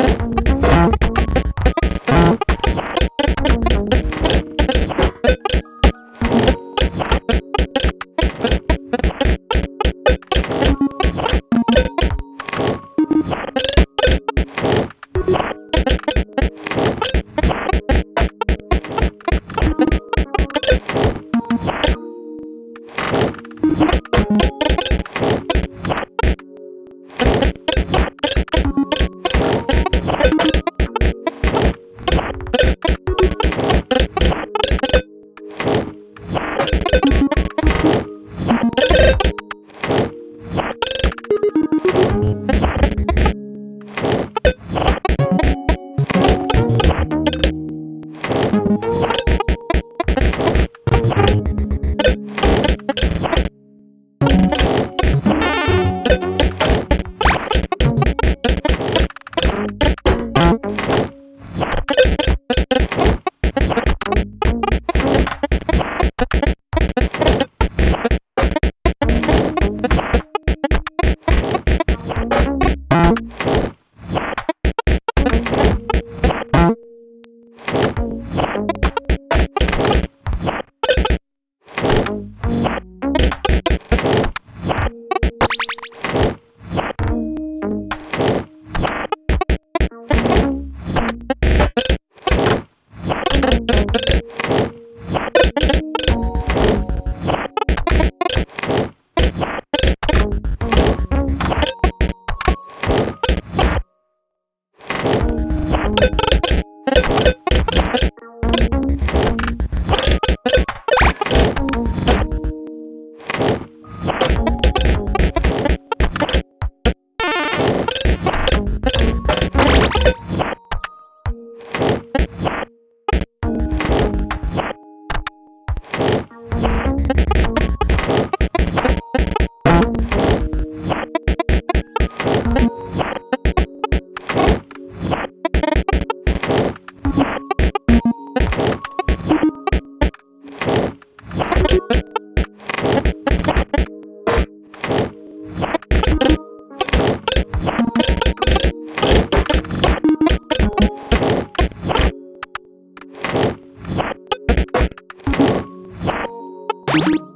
You Yeah. you You.